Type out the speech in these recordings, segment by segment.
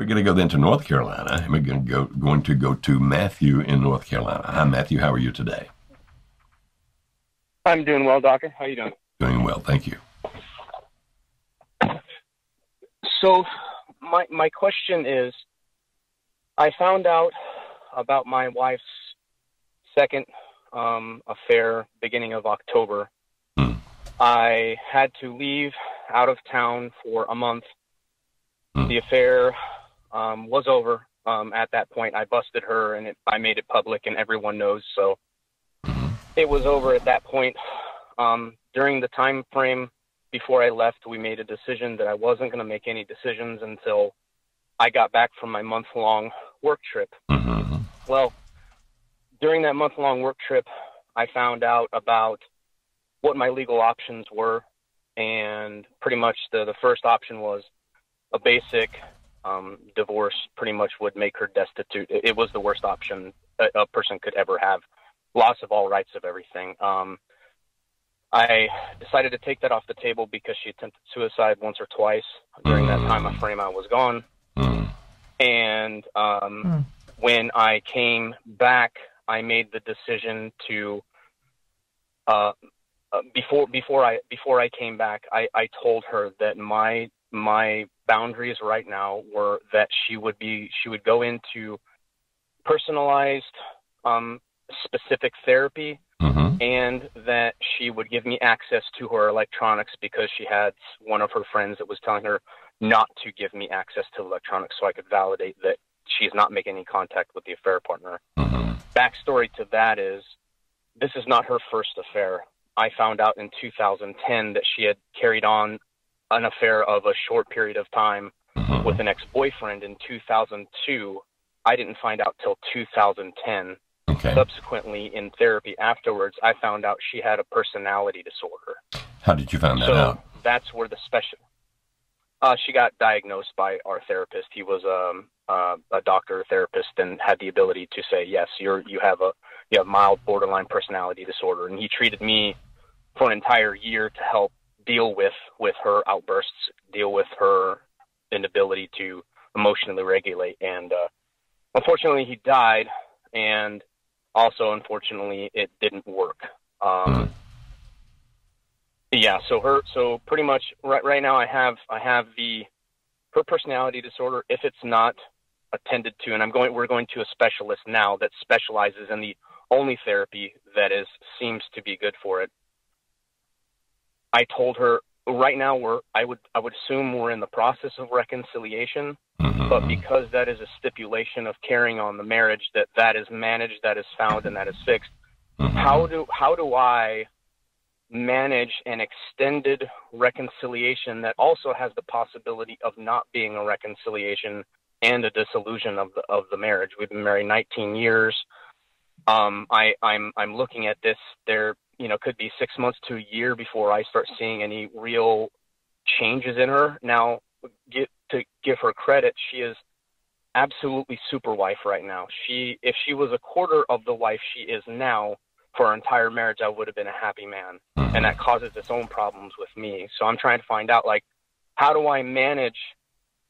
We're going to go then to North Carolina, and we're going to go going to go to Matthew in North Carolina. Hi, Matthew. How are you today? I'm doing well, doctor. How are you doing? Doing well, thank you. So, my my question is, I found out about my wife's second um, affair beginning of October. Hmm. I had to leave out of town for a month. Hmm. The affair um, was over. Um, at that point, I busted her, and it, I made it public, and everyone knows. So it was over at that point. Um, during the time frame before I left, we made a decision that I wasn't going to make any decisions until I got back from my month long work trip. hmm Well, during that month long work trip, I found out about what my legal options were. And pretty much the, the first option was a basic um, divorce, pretty much would make her destitute. It, it was the worst option a, a person could ever have loss of all rights of everything. Um, I decided to take that off the table because she attempted suicide once or twice during that time of frame I was gone hmm and um, when I came back, I made the decision to uh, uh, before before I before I came back, I, I told her that my my boundaries right now were that she would be she would go into personalized um, specific therapy hmm and that she would give me access to her electronics because she had one of her friends that was telling her not to give me access to electronics so I could validate that she's not making any contact with the affair partner. hmm Backstory to that is this is not her first affair. I found out in 2010 that she had carried on an affair of a short period of time hmm with an ex boyfriend in 2002. I didn't find out till 2010 Okay. subsequently in therapy afterwards i found out she had a personality disorder How did you find that so out? that's where the special uh, she got diagnosed by our therapist he was um, uh, a doctor therapist and had the ability to say yes you're you have a you have mild borderline personality disorder and he treated me for an entire year to help deal with with her outbursts deal with her inability to emotionally regulate. And uh, unfortunately he died and also unfortunately it didn't work. Um, yeah so her so pretty much right right now i have i have the her personality disorder if it's not attended to and i'm going we're going to a specialist now that specializes in the only therapy that is seems to be good for it i told her right now we're i would i would assume we're in the process of reconciliation Mhm. but because that is a stipulation of carrying on the marriage that that is managed that is found and that is fixed Mhm. how do how do i manage an extended reconciliation that also has the possibility of not being a reconciliation and a dissolution of the of the marriage we've been married 19 years um i i'm i'm looking at this there you know could be 6 months to a year before i start seeing any real changes in her. Now get to give her credit she is absolutely super wife right now. She if she was a quarter of the wife she is now for our entire marriage i would have been a happy man. Mhm. and that causes its own problems with me. So i'm trying to find out like how do i manage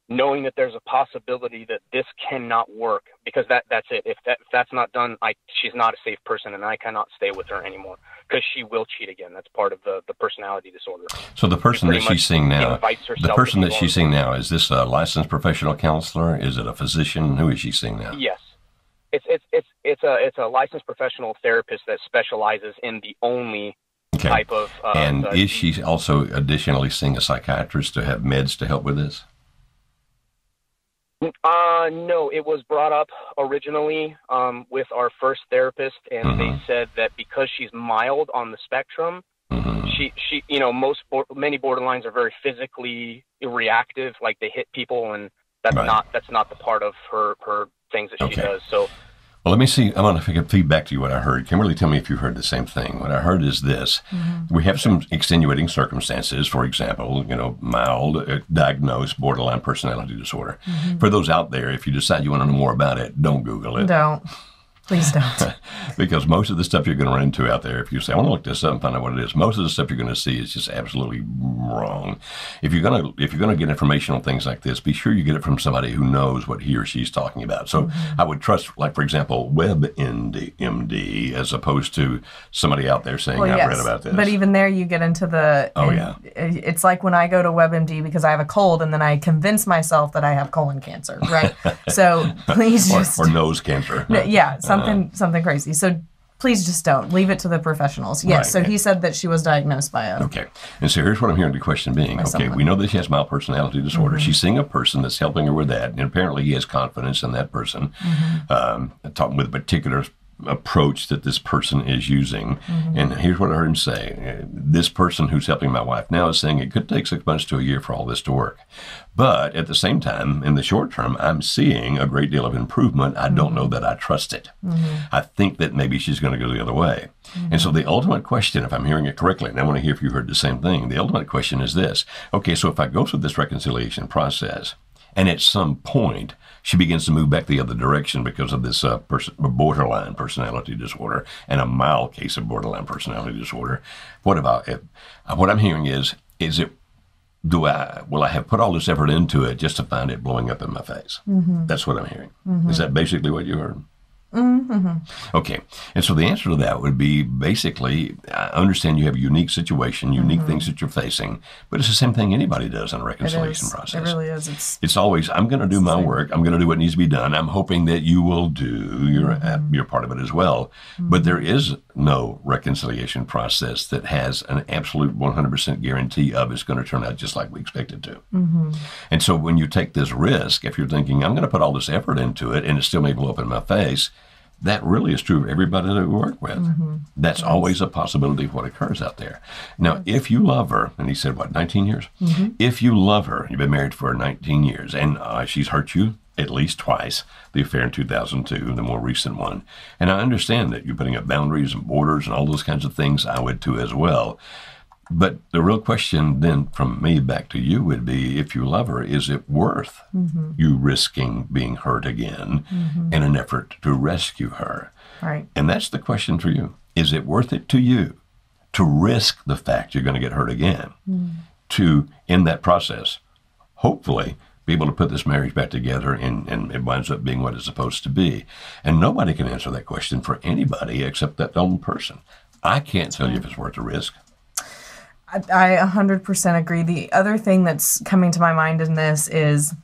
knowing that there's a possibility that this cannot work? Because that that's it. If that if that's not done i she's not a safe person and i cannot stay with her anymore because she will cheat again that's part of the the personality disorder So the person that she's seeing now, the person that she's seeing now, is this a licensed professional counselor? Is it a physician? Who is she seeing now? Yes, it's it's it's it's a it's a licensed professional therapist that specializes in the only Okay. type of. Uh, and uh, is she also additionally seeing a psychiatrist to have meds to help with this? Uh, no, it was brought up originally um, with our first therapist, and they Mhm. said that because she's mild on the spectrum, hmm she she you know most many borderlines are very physically reactive, like they hit people, and that's Right. not that's not the part of her her things that she does. So Well, let me see. I want to feed back to you what I heard. Kimberly, tell me if you heard the same thing. What I heard is this: we have some extenuating circumstances. For example, you know, mild uh, diagnosed borderline personality disorder. For those out there, if you decide you want to know more about it, don't Google it. Don't. Please don't. because most of the stuff you're going to run into out there, if you say, I want to look this up and find out what it is, most of the stuff you're going to see is just absolutely wrong. If you're going to if you're going to get information on things like this, be sure you get it from somebody who knows what he or she's talking about. So Mm-hmm. I would trust, like for example, WebMD, as opposed to somebody out there saying, Well, I've yes, read about this. But even there, you get into the. Oh, yeah. It's like when I go to WebMD because I have a cold, and then I convince myself that I have colon cancer, right? so please or, just. or nose cancer. No, yeah, something something crazy. So please just don't leave it to the professionals. Yes. Right. So he said that she was diagnosed by a. Okay. And so here's what I'm hearing the question being. Okay, someone. we know that she has mild personality disorder. She's seeing a person that's helping her with that, and apparently he has confidence in that person, um, talking with a particular approach that this person is using. Mm-hmm. And here's what I heard him say. This person who's helping my wife now is saying it could take six months to a year for all this to work. But at the same time, in the short term, I'm seeing a great deal of improvement. I don't mm-hmm. know that I trust it. Mm-hmm. I think that maybe she's going to go the other way. And so the ultimate question, if I'm hearing it correctly, and I want to hear if you heard the same thing, the ultimate question is this. Okay, so if I go through this reconciliation process, and at some point she begins to move back the other direction because of this uh, pers- borderline personality disorder and a mild case of borderline personality disorder. What about if, uh, what I'm hearing is is it do I will I have put all this effort into it just to find it blowing up in my face? That's what I'm hearing. Is that basically what you heard? Okay. And so the answer to that would be basically I understand you have a unique situation, unique things that you're facing, but it's the same thing anybody does in a reconciliation is. process. It really is. It's It's always I'm going to do my work. I'm going to do what needs to be done. I'm hoping that you will do your uh, your part of it as well. But there is no reconciliation process that has an absolute 100% guarantee of it's going to turn out just like we expect it to. Mm-hmm. And so when you take this risk, if you're thinking I'm going to put all this effort into it and it still may blow up in my face, that really is true of everybody that we work with. Mm-hmm. That's always a possibility of what occurs out there. Now, if you love her, and he said, what, 19 years? Mm-hmm. If you love her, you've been married for 19 years, and uh, she's hurt you at least twice the affair in 2002, the more recent one. And I understand that you're putting up boundaries and borders and all those kinds of things. I would too as well. But the real question then from me back to you would be if you love her, is it worth mm-hmm. you risking being hurt again mm-hmm. in an effort to rescue her? right. And that's the question for you. Is it worth it to you to risk the fact you're going to get hurt again mm. to, in that process, hopefully be able to put this marriage back together and, and it winds up being what it's supposed to be? And nobody can answer that question for anybody except that own person. I can't tell you if it's worth the risk. I, I 100% agree. The other thing that's coming to my mind in this is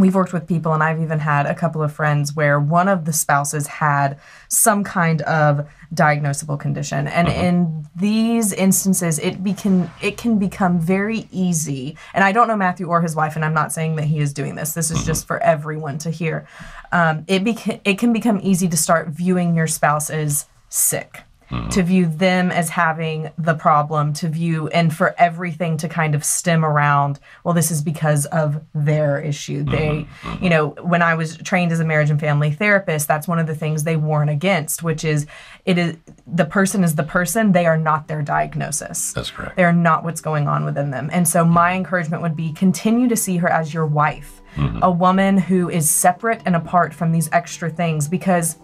we've worked with people, and I've even had a couple of friends where one of the spouses had some kind of diagnosable condition, and in these instances, it become it can become very easy. And I don't know Matthew or his wife, and I'm not saying that he is doing this. This is just for everyone to hear. Um, it beca- it can become easy to start viewing your spouse as sick to uh-huh. view them as having the problem, to view, and for everything to kind of stem around, well, this is because of their issue. Uh-huh, they, uh-huh. you know, when I was trained as a marriage and family therapist, that's one of the things they warn against, which is it is the person is the person, they are not their diagnosis. That's correct. They're not what's going on within them. And so my encouragement would be continue to see her as your wife, mm-hmm. a woman who is separate and apart from these extra things because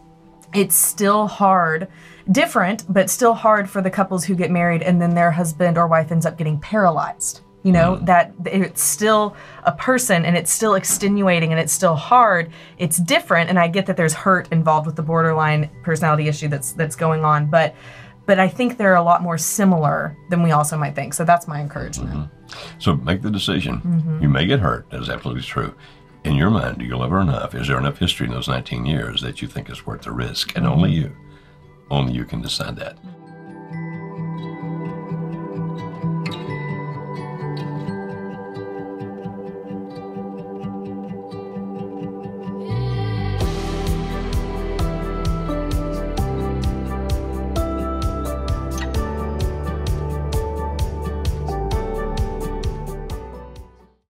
it's still hard, different, but still hard for the couples who get married and then their husband or wife ends up getting paralyzed. You know, that it's still a person and it's still extenuating and it's still hard. It's different. And I get that there's hurt involved with the borderline personality issue that's that's going on, but but I think they're a lot more similar than we also might think. So that's my encouragement. So make the decision. Mm-hmm. You may get hurt. That is absolutely true. In your mind, do you love her enough? Is there enough history in those 19 years that you think is worth the risk? And only you, only you can decide that.